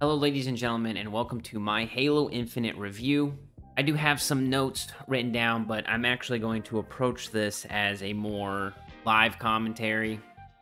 Hello, ladies and gentlemen, and welcome to my Halo Infinite review. I do have some notes written down, but I'm actually going to approach this as a more live commentary.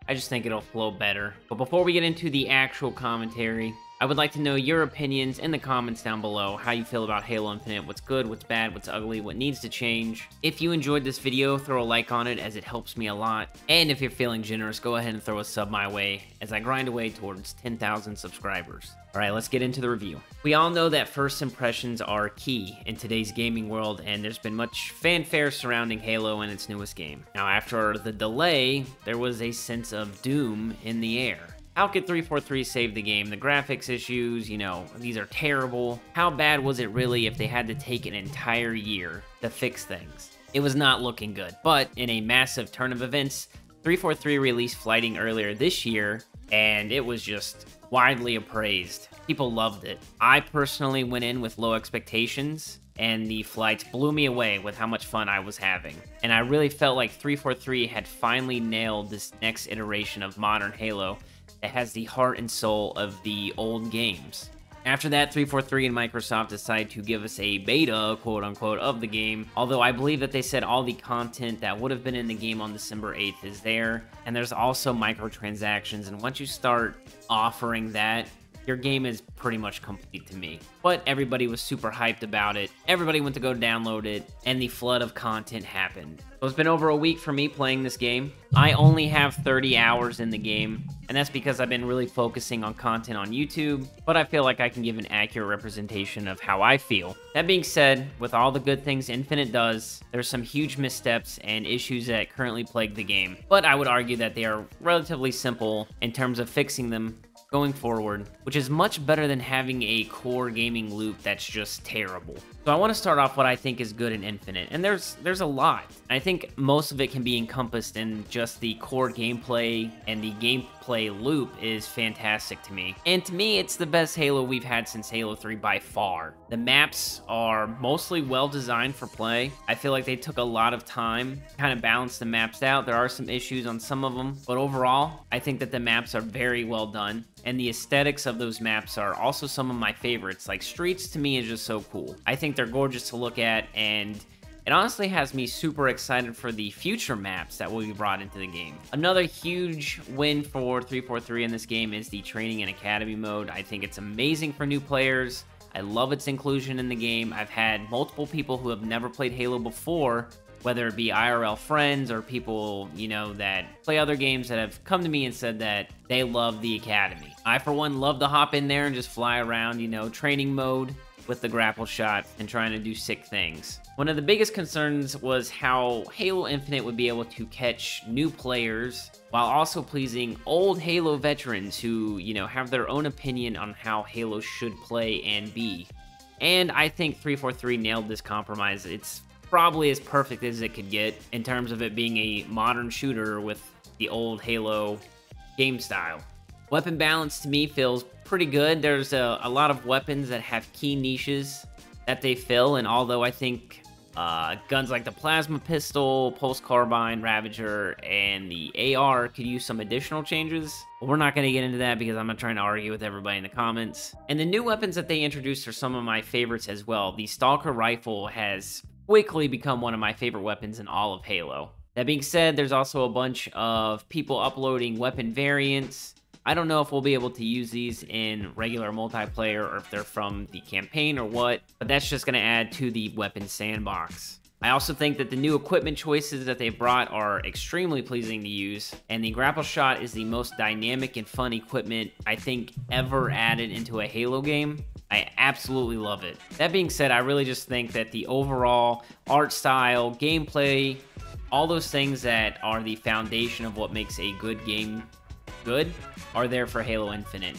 I just think it'll flow better. But before we get into the actual commentary, I would like to know your opinions in the comments down below, how you feel about Halo Infinite, what's good, what's bad, what's ugly, what needs to change. If you enjoyed this video, throw a like on it as it helps me a lot. And if you're feeling generous, go ahead and throw a sub my way as I grind away towards 10,000 subscribers. Alright, let's get into the review. We all know that first impressions are key in today's gaming world, and there's been much fanfare surrounding Halo and its newest game. Now, after the delay, there was a sense of doom in the air. Could 343 save the game? The graphics issues, you know, these are terrible. How bad was it really if they had to take an entire year to fix things? It was not looking good. But in a massive turn of events, 343 released Flighting earlier this year, and it was just widely appraised. People loved it. I personally went in with low expectations, and the flights blew me away with how much fun I was having. And I really felt like 343 had finally nailed this next iteration of modern Halo that has the heart and soul of the old games. After that, 343 and Microsoft decided to give us a beta, quote unquote, of the game. Although I believe that they said all the content that would have been in the game on December 8th is there. And there's also microtransactions. And once you start offering that, your game is pretty much complete to me. But everybody was super hyped about it. Everybody went to go download it, and the flood of content happened. So it's been over a week for me playing this game. I only have 30 hours in the game, and that's because I've been really focusing on content on YouTube, but I feel like I can give an accurate representation of how I feel. That being said, with all the good things Infinite does, there's some huge missteps and issues that currently plague the game, but I would argue that they are relatively simple in terms of fixing them going forward, which is much better than having a core gaming loop that's just terrible. So I want to start off what I think is good in Infinite, and there's there's a lot. I think most of it can be encompassed in just the core gameplay, and the gameplay loop is fantastic to me. And to me, it's the best Halo we've had since Halo 3 by far. The maps are mostly well designed for play. I feel like they took a lot of time kind of balance the maps out. There are some issues on some of them, but overall, I think that the maps are very well done and the aesthetics of those maps are also some of my favorites. Like Streets to me is just so cool. I think they're gorgeous to look at and it honestly has me super excited for the future maps that will be brought into the game. Another huge win for 343 in this game is the training and academy mode. I think it's amazing for new players. I love its inclusion in the game. I've had multiple people who have never played Halo before whether it be IRL friends or people, you know, that play other games that have come to me and said that they love the Academy. I, for one, love to hop in there and just fly around, you know, training mode with the grapple shot and trying to do sick things. One of the biggest concerns was how Halo Infinite would be able to catch new players while also pleasing old Halo veterans who, you know, have their own opinion on how Halo should play and be. And I think 343 nailed this compromise. It's probably as perfect as it could get in terms of it being a modern shooter with the old Halo game style. Weapon balance to me feels pretty good. There's a, a lot of weapons that have key niches that they fill, and although I think uh, guns like the plasma pistol, pulse carbine, Ravager, and the AR could use some additional changes. But we're not going to get into that because I'm not trying to argue with everybody in the comments. And the new weapons that they introduced are some of my favorites as well. The Stalker rifle has quickly become one of my favorite weapons in all of Halo. That being said, there's also a bunch of people uploading weapon variants. I don't know if we'll be able to use these in regular multiplayer or if they're from the campaign or what, but that's just going to add to the weapon sandbox. I also think that the new equipment choices that they've brought are extremely pleasing to use, and the grapple shot is the most dynamic and fun equipment I think ever added into a Halo game. I absolutely love it. That being said, I really just think that the overall art style, gameplay, all those things that are the foundation of what makes a good game good are there for Halo Infinite.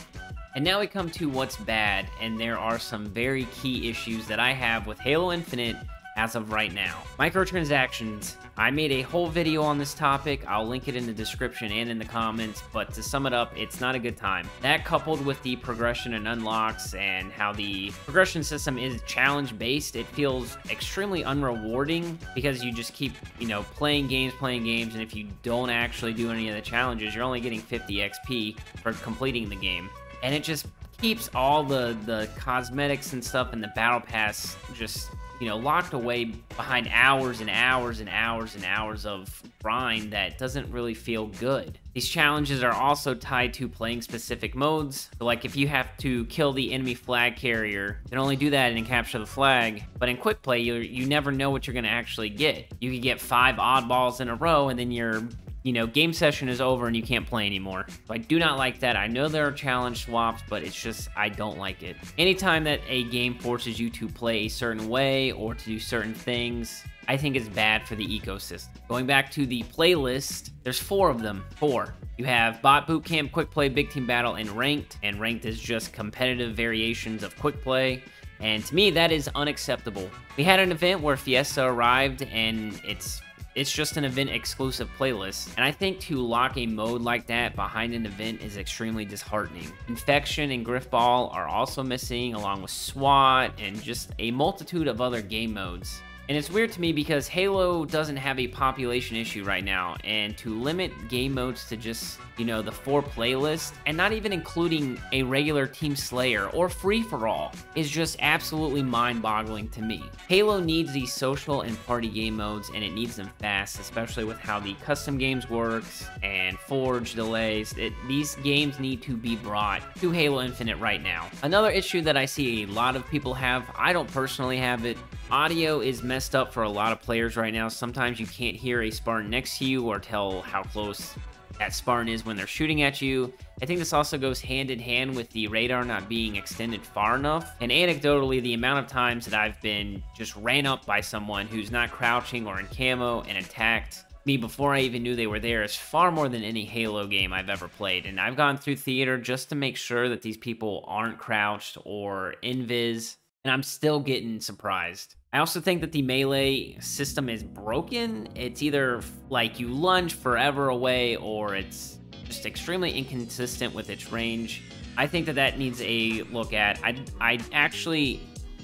And now we come to what's bad, and there are some very key issues that I have with Halo Infinite as of right now. Microtransactions. I made a whole video on this topic. I'll link it in the description and in the comments, but to sum it up, it's not a good time. That coupled with the progression and unlocks and how the progression system is challenge based, it feels extremely unrewarding because you just keep, you know, playing games, playing games, and if you don't actually do any of the challenges, you're only getting 50 XP for completing the game. And it just keeps all the the cosmetics and stuff and the battle pass just you know, locked away behind hours and hours and hours and hours of grind that doesn't really feel good. These challenges are also tied to playing specific modes. So like if you have to kill the enemy flag carrier, can only do that and capture the flag. But in quick play, you you never know what you're gonna actually get. You could get five oddballs in a row and then you're you know, game session is over and you can't play anymore. So I do not like that. I know there are challenge swaps, but it's just, I don't like it. Anytime that a game forces you to play a certain way or to do certain things, I think it's bad for the ecosystem. Going back to the playlist, there's four of them. Four. You have Bot Boot Camp, Quick Play, Big Team Battle, and Ranked. And Ranked is just competitive variations of Quick Play. And to me, that is unacceptable. We had an event where Fiesta arrived, and it's it's just an event exclusive playlist, and I think to lock a mode like that behind an event is extremely disheartening. Infection and Grifball are also missing, along with SWAT and just a multitude of other game modes. And it's weird to me because Halo doesn't have a population issue right now, and to limit game modes to just, you know, the four playlist, and not even including a regular Team Slayer or free-for-all, is just absolutely mind-boggling to me. Halo needs these social and party game modes, and it needs them fast, especially with how the custom games works and Forge delays. It, these games need to be brought to Halo Infinite right now. Another issue that I see a lot of people have, I don't personally have it, audio is messed up for a lot of players right now. Sometimes you can't hear a Spartan next to you or tell how close that Spartan is when they're shooting at you. I think this also goes hand in hand with the radar not being extended far enough. And anecdotally, the amount of times that I've been just ran up by someone who's not crouching or in camo and attacked me before I even knew they were there is far more than any Halo game I've ever played. And I've gone through theater just to make sure that these people aren't crouched or invis, and I'm still getting surprised. I also think that the melee system is broken. It's either like you lunge forever away or it's just extremely inconsistent with its range. I think that that needs a look at. I I actually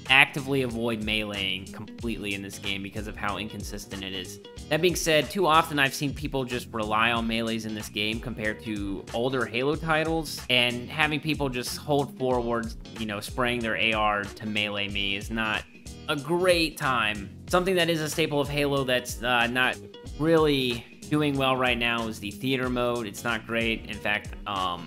actively avoid meleeing completely in this game because of how inconsistent it is. That being said, too often I've seen people just rely on melees in this game compared to older Halo titles, and having people just hold forwards, you know, spraying their AR to melee me is not a great time. Something that is a staple of Halo that's uh, not really doing well right now is the theater mode. It's not great. In fact, um,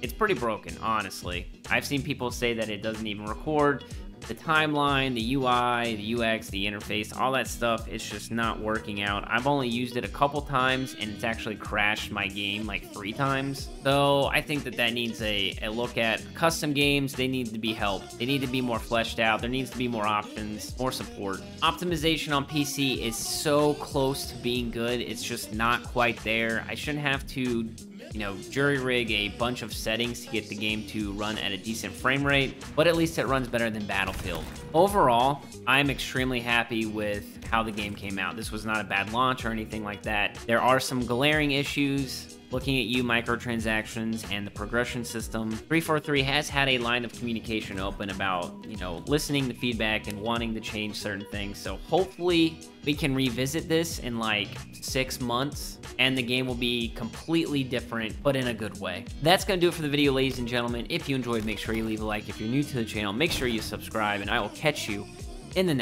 it's pretty broken, honestly. I've seen people say that it doesn't even record the timeline, the UI, the UX, the interface, all that stuff, it's just not working out. I've only used it a couple times and it's actually crashed my game like three times. So I think that that needs a, a look at. Custom games, they need to be helped. They need to be more fleshed out. There needs to be more options, more support. Optimization on PC is so close to being good. It's just not quite there. I shouldn't have to you know, jury rig a bunch of settings to get the game to run at a decent frame rate, but at least it runs better than Battlefield. Overall, I'm extremely happy with how the game came out. This was not a bad launch or anything like that. There are some glaring issues looking at you microtransactions and the progression system. 343 has had a line of communication open about, you know, listening to feedback and wanting to change certain things. So hopefully we can revisit this in like six months and the game will be completely different, but in a good way. That's to do it for the video, ladies and gentlemen. If you enjoyed, make sure you leave a like. If you're new to the channel, make sure you subscribe and I will catch you in the next